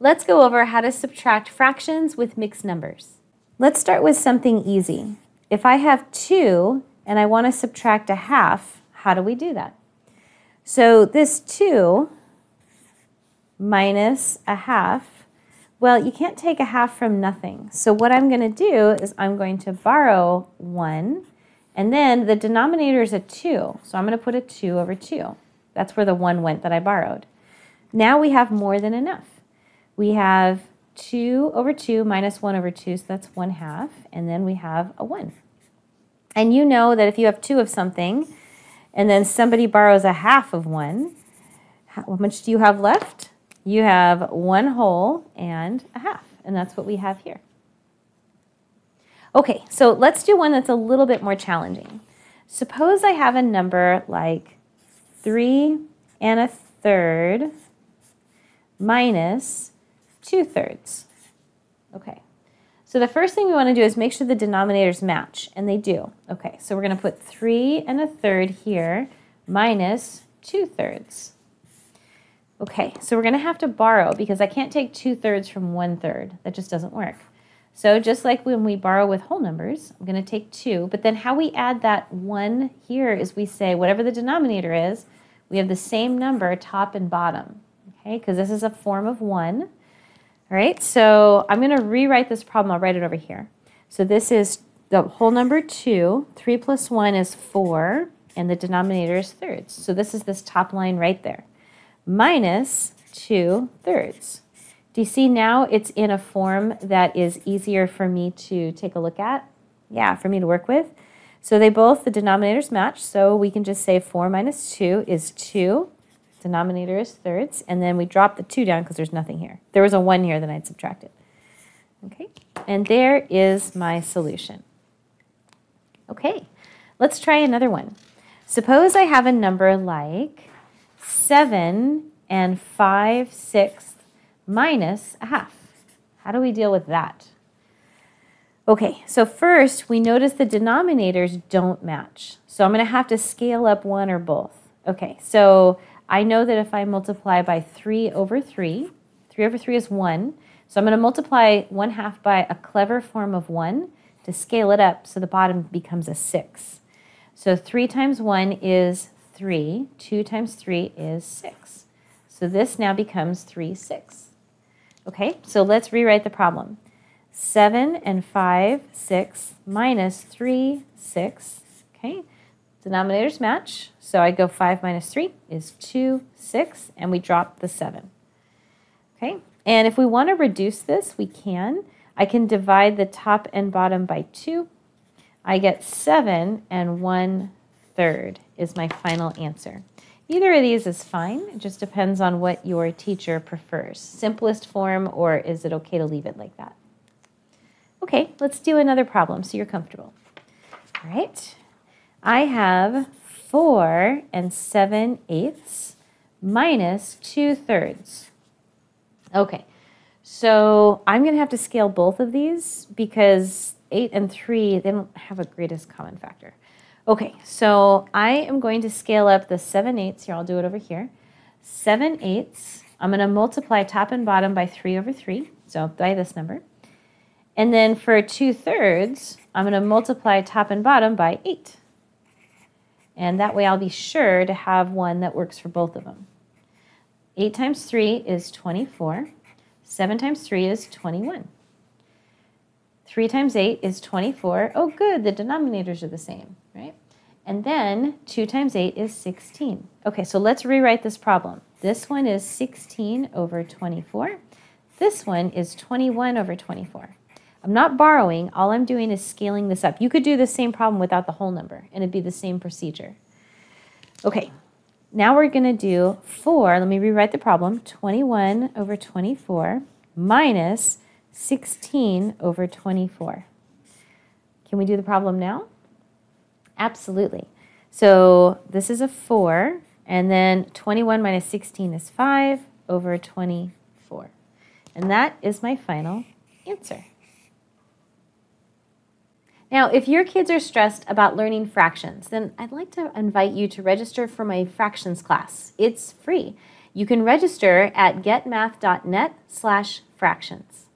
Let's go over how to subtract fractions with mixed numbers. Let's start with something easy. If I have 2 and I want to subtract a half, how do we do that? So this 2 minus a half, well, you can't take a half from nothing. So what I'm going to do is I'm going to borrow 1, and then the denominator is a 2. So I'm going to put a 2 over 2. That's where the 1 went that I borrowed. Now we have more than enough. We have 2 over 2 minus 1 over 2, so that's 1 half, and then we have a 1. And you know that if you have 2 of something, and then somebody borrows a half of 1, how much do you have left? You have 1 whole and a half, and that's what we have here. Okay, so let's do one that's a little bit more challenging. Suppose I have a number like 3 and a third minus 2 thirds. Okay. So the first thing we want to do is make sure the denominators match, and they do. Okay, so we're going to put 3 and a third here minus 2 thirds. Okay, so we're going to have to borrow because I can't take 2 thirds from 1 third. That just doesn't work. So just like when we borrow with whole numbers, I'm going to take 2, but then how we add that 1 here is we say whatever the denominator is, we have the same number top and bottom, okay, because this is a form of 1. All right, so I'm going to rewrite this problem. I'll write it over here. So this is the whole number 2. 3 plus 1 is 4, and the denominator is thirds. So this is this top line right there. Minus 2 thirds. Do you see now it's in a form that is easier for me to take a look at? Yeah, for me to work with. So they both, the denominators match, so we can just say 4 minus 2 is 2 Denominator is thirds. And then we drop the 2 down because there's nothing here. There was a 1 here that I'd subtracted. Okay, and there is my solution. Okay, let's try another one. Suppose I have a number like 7 and 5 sixths minus a half. How do we deal with that? Okay, so first we notice the denominators don't match. So I'm going to have to scale up one or both. Okay, so I know that if I multiply by 3 over 3, 3 over 3 is 1. So I'm going to multiply 1 half by a clever form of 1 to scale it up so the bottom becomes a 6. So 3 times 1 is 3. 2 times 3 is 6. So this now becomes 3 6. Okay, so let's rewrite the problem. 7 and 5 6 minus 3 6. Okay, denominators match. So I go 5 minus 3 is 2, 6, and we drop the 7. Okay, and if we want to reduce this, we can. I can divide the top and bottom by 2. I get 7 and 1 third is my final answer. Either of these is fine. It just depends on what your teacher prefers. Simplest form, or is it okay to leave it like that? Okay, let's do another problem so you're comfortable. All right. I have 4 and 7 eighths minus 2 thirds. Okay, so I'm going to have to scale both of these because 8 and 3, they don't have a greatest common factor. Okay, so I am going to scale up the 7 eighths. Here, I'll do it over here. 7 eighths, I'm going to multiply top and bottom by 3 over 3, so by this number. And then for 2 thirds, I'm going to multiply top and bottom by 8. And that way I'll be sure to have one that works for both of them. 8 times 3 is 24. 7 times 3 is 21. 3 times 8 is 24. Oh, good, the denominators are the same, right? And then 2 times 8 is 16. Okay, so let's rewrite this problem. This one is 16 over 24. This one is 21 over 24. I'm not borrowing. All I'm doing is scaling this up. You could do the same problem without the whole number, and it'd be the same procedure. Okay, now we're going to do 4. Let me rewrite the problem. 21 over 24 minus 16 over 24. Can we do the problem now? Absolutely. So this is a 4, and then 21 minus 16 is 5 over 24. And that is my final answer. Now, if your kids are stressed about learning fractions, then I'd like to invite you to register for my fractions class. It's free. You can register at getmath.net slash fractions.